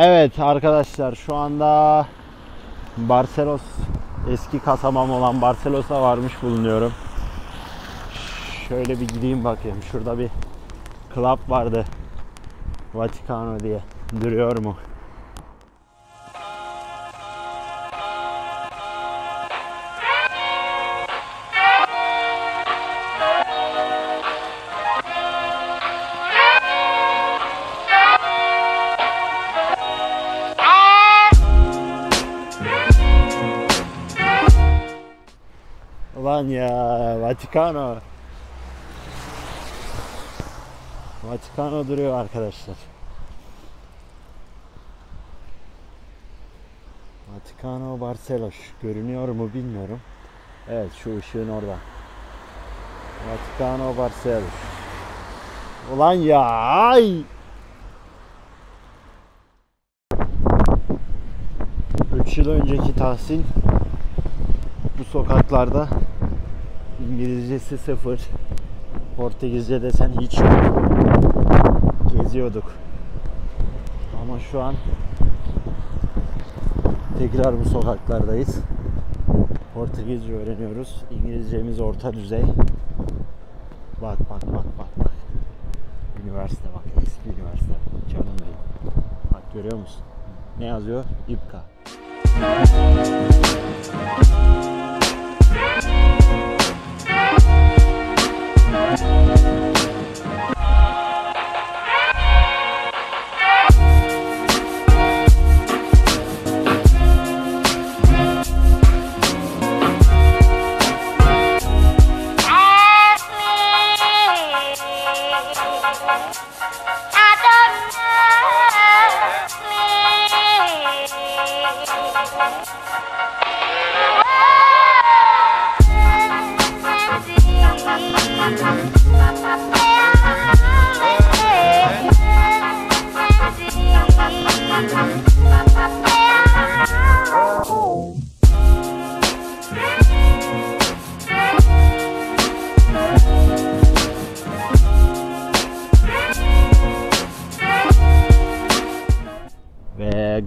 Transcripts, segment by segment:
Evet arkadaşlar şu anda Barcelos eski kasabam olan Barcelos'a varmış bulunuyorum. Şöyle bir gideyim bakayım. Şurada bir club vardı. Vaticano diye. Duruyor mu? Ulan ya Vatikano. Vatikano duruyor arkadaşlar. Vatikano Barcelos görünüyor mu bilmiyorum. Evet şu ışığın orada. Vatikano Barcelos. Ulan ya ay. Üç yıl önceki Tahsin bu sokaklarda İngilizcesi sıfır. Portekizce desen hiç yok. Geziyorduk. Ama şu an tekrar bu sokaklardayız. Portekizce öğreniyoruz. İngilizcemiz orta düzey. Bak bak bak bak bak. Üniversite bak eski üniversite. Canım benim. Bak görüyor musun? Ne yazıyor? İpka.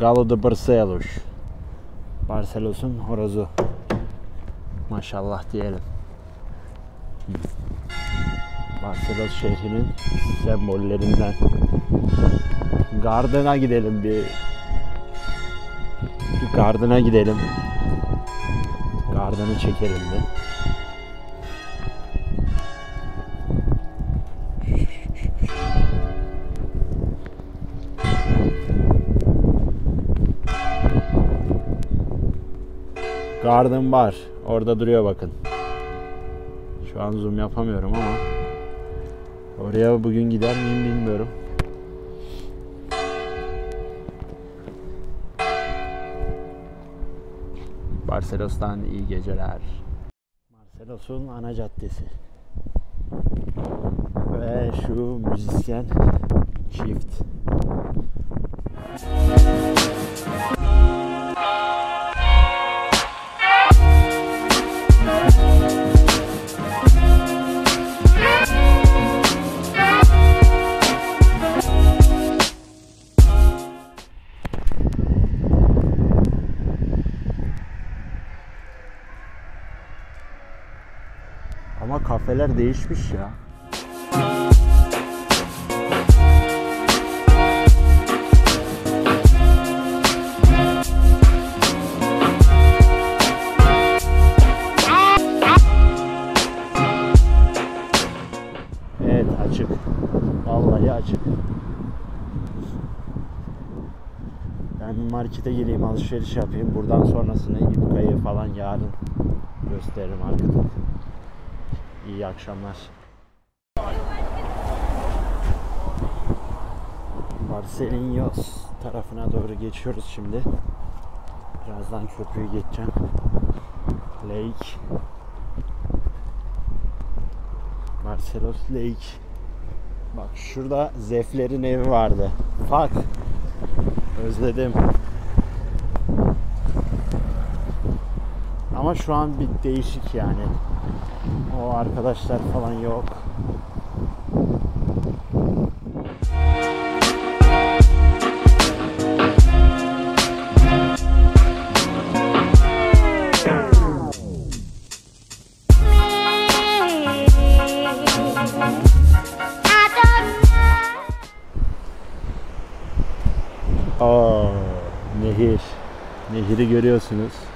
Galo de Barcelos. Barcelos'un horozu. Maşallah diyelim. Barcelos şehrinin sembollerinden. Garden'a gidelim bir. Bir Garden'a gidelim. Garden'ı çekelim bir. Garden Bar. Orada duruyor bakın. Şu an zoom yapamıyorum ama oraya bugün gider miyim bilmiyorum. Barcelos'tan iyi geceler. Barcelos'un ana caddesi. Ve şu müzisyen çift. Ama kafeler değişmiş ya. Evet açık. Vallahi açık. Ben markete gireyim alışveriş yapayım. Buradan sonrasını İpka'yı falan yarın gösteririm artık. İyi akşamlar. Barcelinhos tarafına doğru geçiyoruz şimdi. Birazdan köprüyü geçeceğim. Lake. Barcelos Lake. Bak şurada Zefler'in evi vardı. Bak. Özledim. Ama şu an bir değişik yani. O arkadaşlar falan yok. Aa, nehir. Nehiri görüyorsunuz.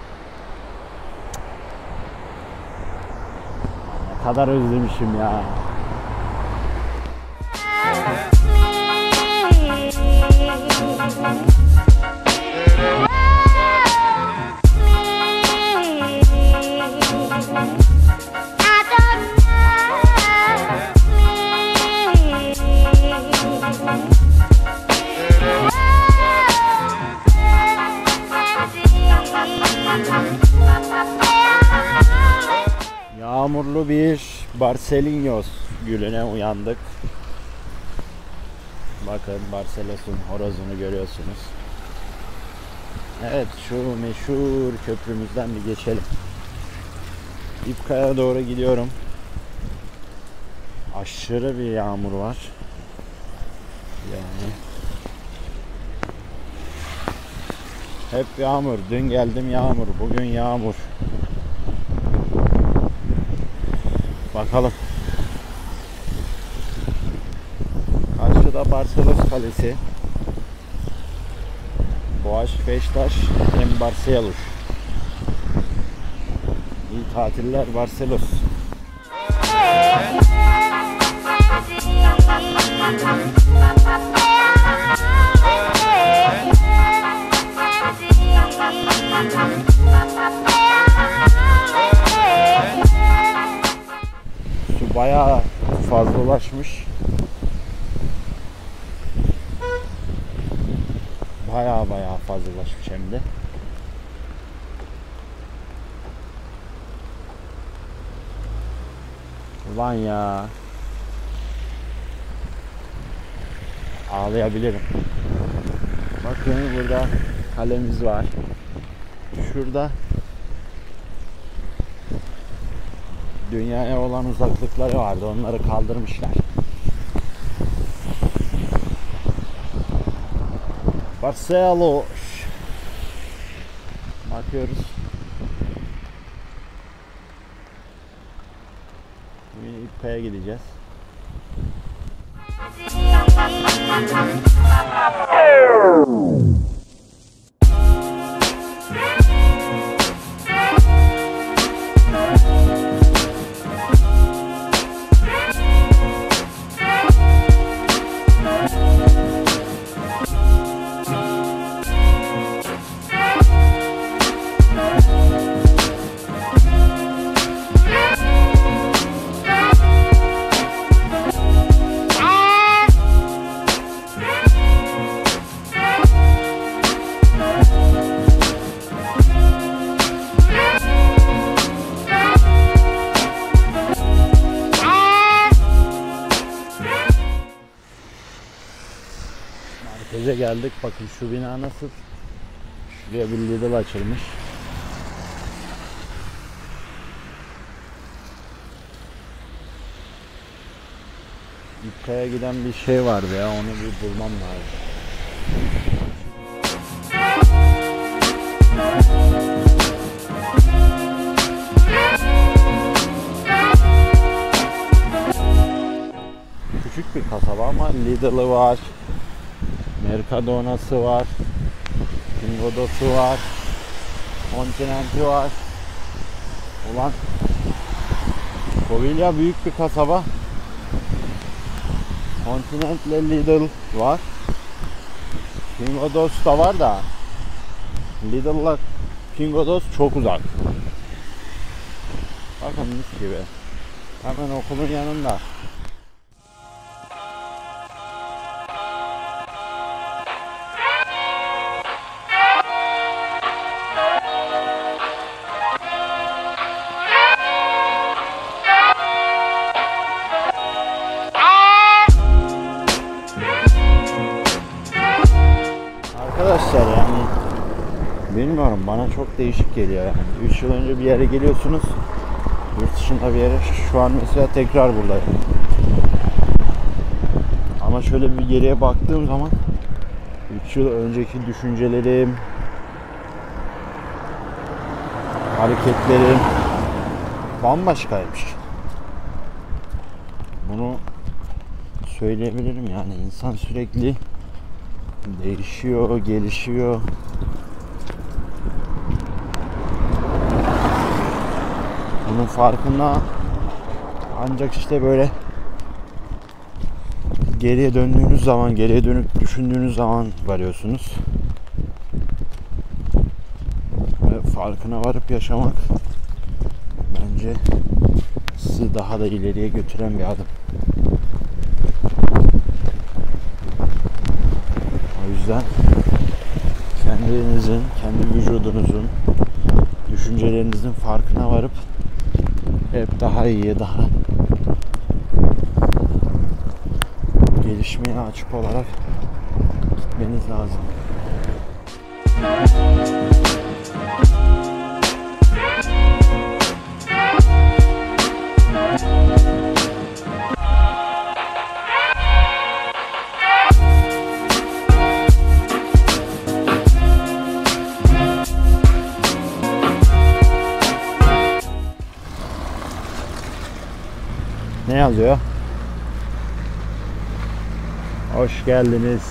Kadar özlemişim ya. Yağmurlu bir Barcelinhos gününe uyandık. Bakın Barcelos'un horozunu görüyorsunuz. Evet şu meşhur köprümüzden bir geçelim. İpkaya doğru gidiyorum. Aşırı bir yağmur var. Yani hep yağmur. Dün geldim yağmur. Bugün yağmur. Bakalım. Karşıda Barcelos Kalesi. Boğaç Beşiktaş hem Barcelos. İyi tatiller Barcelos. Su bayağı fazlalaşmış. Bayağı bayağı fazlalaşmış hem de. Ulan ya. Ağlayabilirim. Bakın burada kalemiz var. Şurada dünyaya olan uzaklıkları vardı. Onları kaldırmışlar. Barcelos. Bakıyoruz. Şimdi İpkaya gideceğiz. Merkeze geldik. Bakın şu bina nasıl? Şuraya bir Lidl açılmış. İpkaya giden bir şey vardı ya onu bir bulmam lazım. Küçük bir kasaba ama Lidl'ı var. Mercadona'sı var. Pingodo'su var. Continenti var. Ulan Kovilya büyük bir kasaba. Continental Lidl var. Pingodos da var da Lidl'la Pingodos çok uzak. Bakın mis gibi. Hemen okulun yanında. Bilmiyorum bana çok değişik geliyor yani. 3 yıl önce bir yere geliyorsunuz. Yurt dışında bir yere. Şu an mesela tekrar buradayım. Ama şöyle bir geriye baktığım zaman 3 yıl önceki düşüncelerim hareketlerim bambaşkaymış. Bunu söyleyebilirim yani insan sürekli değişiyor, gelişiyor. Bunun farkında ancak işte böyle geriye döndüğünüz zaman, geriye dönüp düşündüğünüz zaman varıyorsunuz. Ve farkına varıp yaşamak bence sizi daha da ileriye götüren bir adım. O yüzden kendinizin, kendi vücudunuzun, düşüncelerinizin farkına varıp hep daha iyiye, daha gelişmeye açık olarak gitmeniz lazım. Ne yazıyor? Hoş geldiniz.